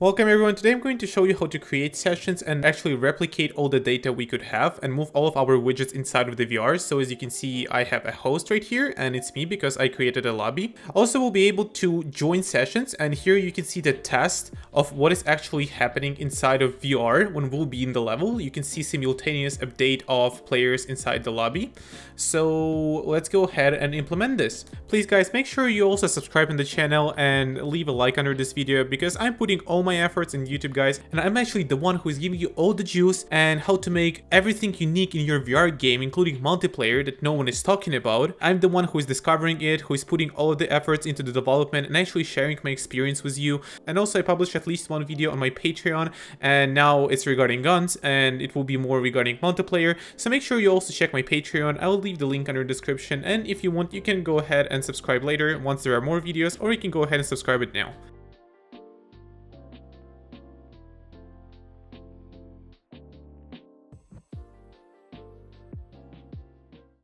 Welcome everyone, today I'm going to show you how to create sessions and actually replicate all the data we could have and move all of our widgets inside of the VR. So as you can see, I have a host right here and it's me because I created a lobby. Also, we'll be able to join sessions and here you can see the test of what is actually happening inside of VR when we'll be in the level. You can see simultaneous update of players inside the lobby. So let's go ahead and implement this. Please guys, make sure you also subscribe in the channel and leave a like under this video because I'm putting all my efforts in YouTube guys and I'm actually the one who is giving you all the juice and how to make everything unique in your VR game including multiplayer that no one is talking about. I'm the one who is discovering it, who is putting all of the efforts into the development and actually sharing my experience with you. And also I published at least one video on my Patreon and now it's regarding guns and it will be more regarding multiplayer. So make sure you also check my Patreon. I'll leave the link under the description and if you want you can go ahead and subscribe later once there are more videos or you can go ahead and subscribe it now.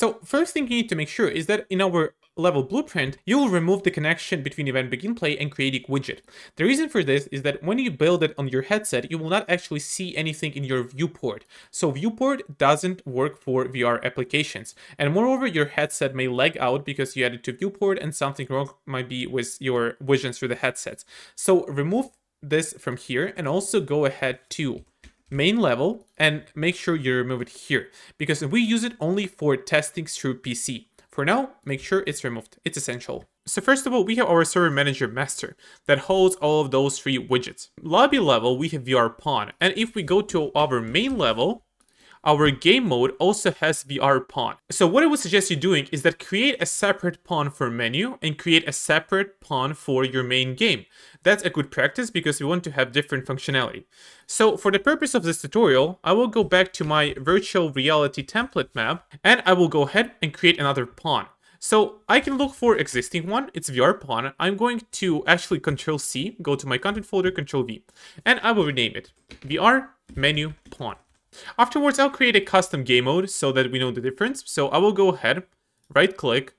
So first thing you need to make sure is that in our level blueprint, you'll remove the connection between event begin play and creating widget. The reason for this is that when you build it on your headset, you will not actually see anything in your viewport. So viewport doesn't work for VR applications. And moreover, your headset may lag out because you added to viewport and something wrong might be with your visions for the headsets. So remove this from here and also go ahead to main level and make sure you remove it here because we use it only for testing through PC. For now, make sure it's removed. It's essential. So first of all, we have our server manager master that holds all of those three widgets. Lobby level, we have VR pawn. And if we go to our main level, our game mode also has VR pawn. So what I would suggest you doing is that create a separate pawn for menu and create a separate pawn for your main game. That's a good practice because we want to have different functionality. So for the purpose of this tutorial, I will go back to my virtual reality template map and I will go ahead and create another pawn. So I can look for existing one, it's VR pawn. I'm going to actually control C, go to my content folder, control V, and I will rename it VR menu pawn. Afterwards, I'll create a custom game mode so that we know the difference. So I will go ahead, right click,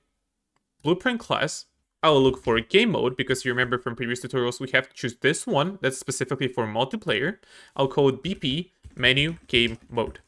blueprint class. I will look for game mode because you remember from previous tutorials, we have to choose this one that's specifically for multiplayer. I'll call it BP menu game mode.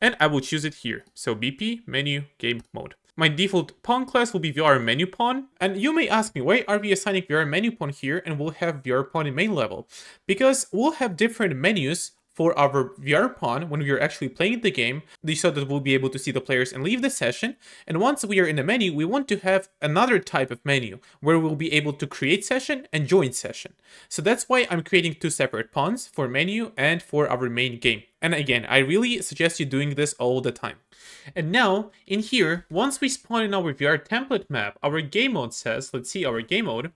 And I will choose it here. So BP menu game mode. My default pawn class will be VR menu pawn. And you may ask me, why are we assigning VR menu pawn here and we'll have VR pawn in main level? Because we'll have different menus for our VR pawn when we are actually playing the game, so that we'll be able to see the players and leave the session. And once we are in the menu, we want to have another type of menu where we'll be able to create session and join session. So that's why I'm creating two separate pawns for menu and for our main game. And again, I really suggest you doing this all the time. And now, in here, once we spawn in our VR template map, our game mode says, let's see our game mode,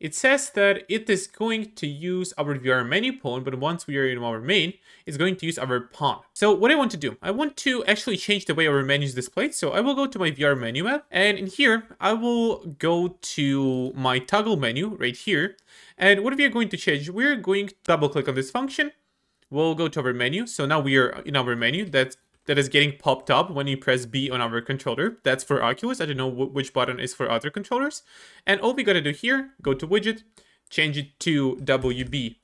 it says that it is going to use our VR menu pawn, but once we are in our main, it's going to use our pawn. So what I want to do, I want to actually change the way our menu is displayed. So I will go to my VR menu map, and in here, I will go to my toggle menu right here. And what we are going to change, we're going to double click on this function. We'll go to our menu. So now we are in our menu. That's that is getting popped up when you press B on our controller. That's for Oculus. I don't know which button is for other controllers. And all we gotta do here, go to widget, change it to WB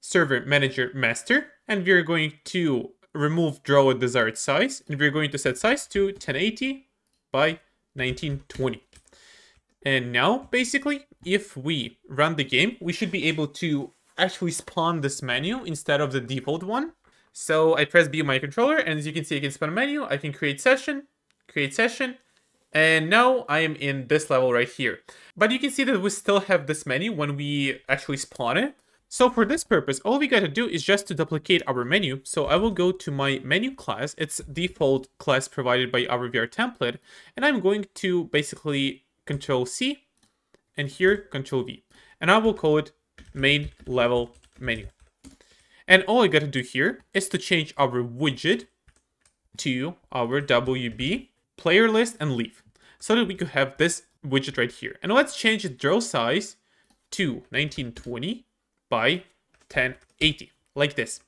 server manager master, and we're going to remove draw desired size, and we're going to set size to 1080 by 1920. And now, basically, if we run the game, we should be able to actually spawn this menu instead of the default one. So I press B on my controller, and as you can see, I can spawn a menu. I can create session, create session, and now I am in this level right here. But you can see that we still have this menu when we actually spawn it. So for this purpose, all we gotta do is just to duplicate our menu. So I will go to my menu class. It's default class provided by our VR template. And I'm going to basically control C and here control V. And I will call it main level menu. And all I gotta do here is to change our widget to our WB player list and leave so that we could have this widget right here. And let's change the draw size to 1920 by 1080 like this.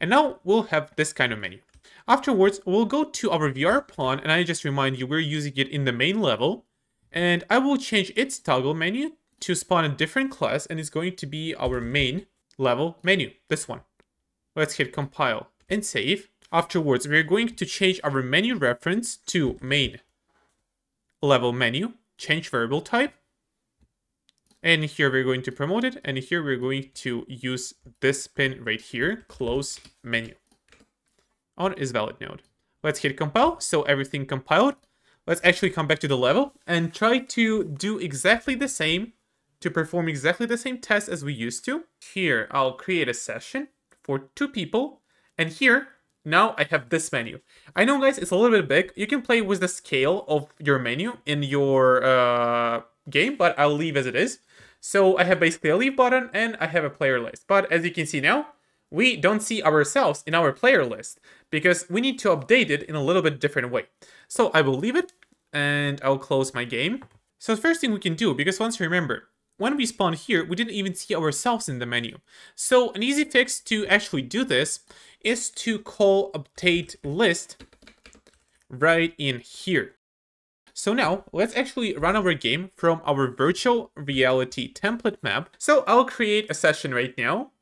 And now we'll have this kind of menu. Afterwards, we'll go to our VR pawn and I just remind you we're using it in the main level and I will change its toggle menu to spawn a different class and it's going to be our main level menu, this one. Let's hit compile and save. Afterwards, we're going to change our menu reference to main level menu, change variable type. And here we're going to promote it. And here we're going to use this pin right here, close menu on is valid node. Let's hit compile. So everything compiled. Let's actually come back to the level and try to do exactly the same to perform exactly the same test as we used to. Here, I'll create a session for two people. And here, now I have this menu. I know, guys, it's a little bit big. You can play with the scale of your menu in your uh, game, but I'll leave as it is. So I have basically a leave button and I have a player list. But as you can see now, we don't see ourselves in our player list because we need to update it in a little bit different way. So I will leave it and I'll close my game. So the first thing we can do, because once you remember, when we spawned here, we didn't even see ourselves in the menu. So an easy fix to actually do this is to call update list right in here. So now let's actually run our game from our virtual reality template map. So I'll create a session right now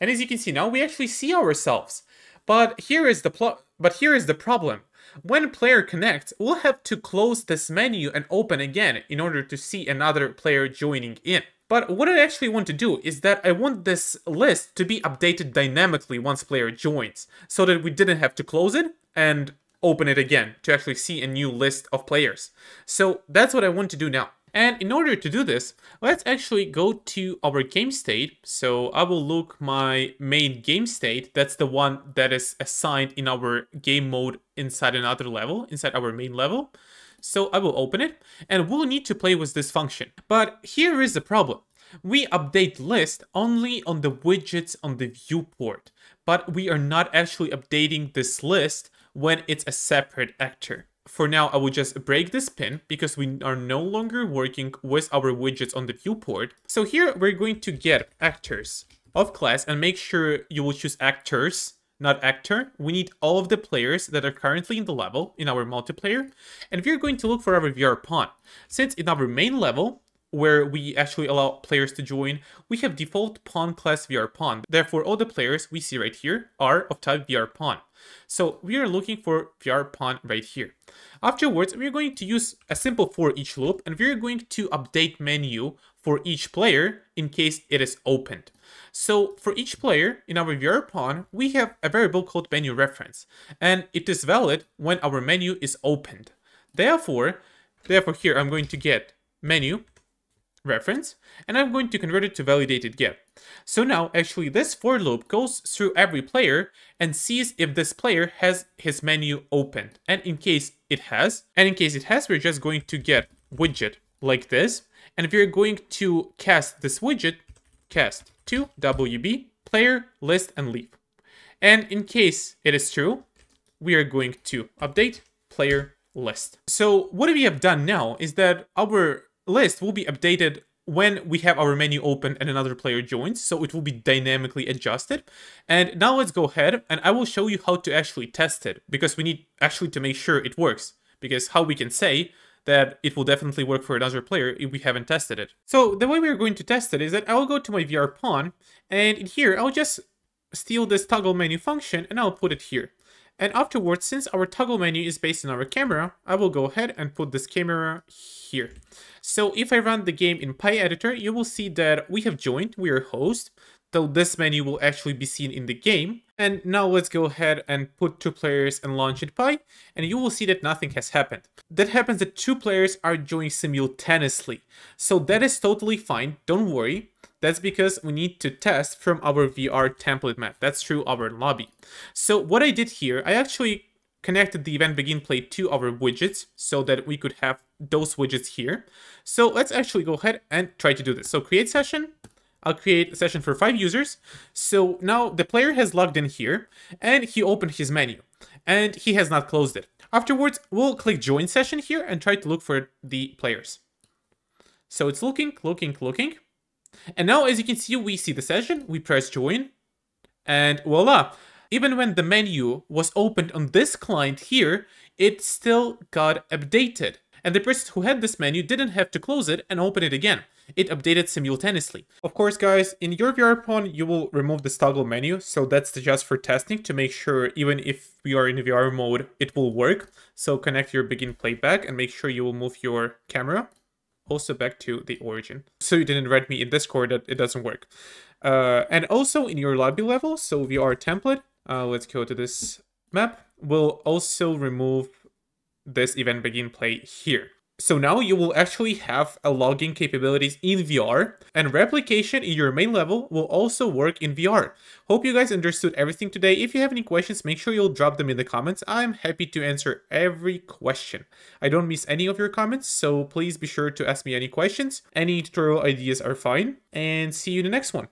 and as you can see now, we actually see ourselves. But here is the. But here is the problem. When player connects, we'll have to close this menu and open again in order to see another player joining in. But what I actually want to do is that I want this list to be updated dynamically once player joins, so that we didn't have to close it and open it again to actually see a new list of players. So that's what I want to do now. And in order to do this, let's actually go to our game state. So I will look my main game state. That's the one that is assigned in our game mode inside another level, inside our main level. So I will open it and we'll need to play with this function. But here is the problem. We update list only on the widgets on the viewport, but we are not actually updating this list when it's a separate actor for now, I will just break this pin because we are no longer working with our widgets on the viewport. So here we're going to get actors of class and make sure you will choose actors, not actor. We need all of the players that are currently in the level in our multiplayer. And we're going to look for our VR pawn. Since in our main level, where we actually allow players to join, we have default pawn class VR pawn. Therefore, all the players we see right here are of type VR pawn. So we are looking for VR pawn right here. Afterwards, we're going to use a simple for each loop and we're going to update menu for each player in case it is opened. So for each player in our VR pawn, we have a variable called menu reference and it is valid when our menu is opened. Therefore, therefore here I'm going to get menu reference, and I'm going to convert it to validated get. So now, actually, this for loop goes through every player and sees if this player has his menu opened. And in case it has, and in case it has, we're just going to get widget like this. And we're going to cast this widget, cast to WB, player, list, and leave. And in case it is true, we are going to update player list. So what we have done now is that our list will be updated when we have our menu open and another player joins, so it will be dynamically adjusted. And now let's go ahead and I will show you how to actually test it, because we need actually to make sure it works. Because how we can say that it will definitely work for another player if we haven't tested it. So the way we're going to test it is that I'll go to my VR pawn, and in here I'll just steal this toggle menu function and I'll put it here. And afterwards, since our toggle menu is based on our camera, I will go ahead and put this camera here. So if I run the game in PIE editor, you will see that we have joined, we are host, though this menu will actually be seen in the game. And now let's go ahead and put two players and launch it PIE, and you will see that nothing has happened. That happens that two players are joining simultaneously. So that is totally fine, don't worry. That's because we need to test from our VR template map. That's through our lobby. So what I did here, I actually connected the event begin play to our widgets so that we could have those widgets here. So let's actually go ahead and try to do this. So create session. I'll create a session for five users. So now the player has logged in here and he opened his menu and he has not closed it. Afterwards, we'll click join session here and try to look for the players. So it's looking, looking, looking. And now, as you can see, we see the session, we press join, and voila. Even when the menu was opened on this client here, it still got updated. And the person who had this menu didn't have to close it and open it again. it updated simultaneously. Of course, guys, in your VR pawn, you will remove this toggle menu, so that's just for testing to make sure even if we are in VR mode, it will work. So connect your begin playback and make sure you will move your camera also back to the origin. So you didn't read me in Discord that it doesn't work. Uh, and also in your lobby level, so VR template, uh, let's go to this map, we'll also remove this event begin play here. So now you will actually have a logging capabilities in VR and replication in your main level will also work in VR. Hope you guys understood everything today. If you have any questions, make sure you'll drop them in the comments. I'm happy to answer every question. I don't miss any of your comments, so please be sure to ask me any questions. Any tutorial ideas are fine and see you in the next one.